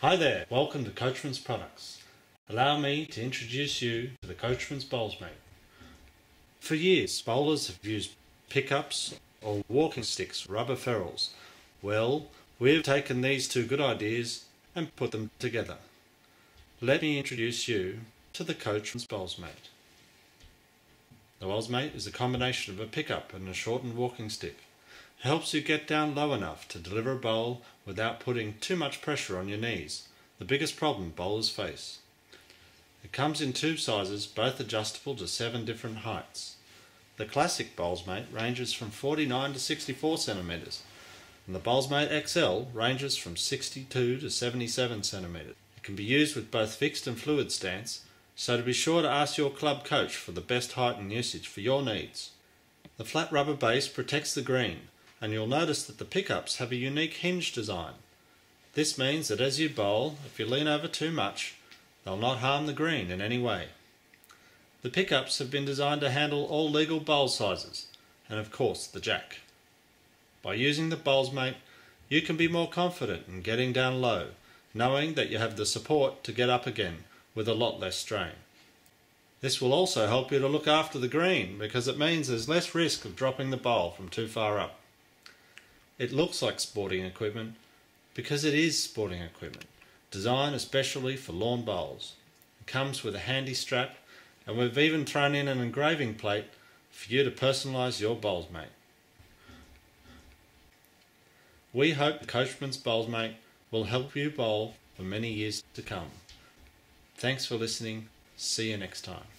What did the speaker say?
Hi there, welcome to Coachman's Products. Allow me to introduce you to the Coachman's Bowlsmate. For years, bowlers have used pickups or walking sticks, rubber ferrules. Well, we've taken these two good ideas and put them together. Let me introduce you to the Coachman's Bowlsmate. The Bowlsmate is a combination of a pickup and a shortened walking stick helps you get down low enough to deliver a bowl without putting too much pressure on your knees, the biggest problem bowlers face. It comes in two sizes, both adjustable to seven different heights. The classic Bowlsmate ranges from 49 to 64 centimeters, and the Bowlsmate XL ranges from 62 to 77 centimeters. It can be used with both fixed and fluid stance, so to be sure to ask your club coach for the best height and usage for your needs. The flat rubber base protects the green, and you'll notice that the pickups have a unique hinge design. This means that as you bowl, if you lean over too much, they'll not harm the green in any way. The pickups have been designed to handle all legal bowl sizes, and of course the jack. By using the Bowlsmate, you can be more confident in getting down low, knowing that you have the support to get up again with a lot less strain. This will also help you to look after the green because it means there's less risk of dropping the bowl from too far up. It looks like sporting equipment because it is sporting equipment, designed especially for lawn bowls. It comes with a handy strap and we've even thrown in an engraving plate for you to personalise your Bowlsmate. We hope the Coachman's Bowlsmate will help you bowl for many years to come. Thanks for listening. See you next time.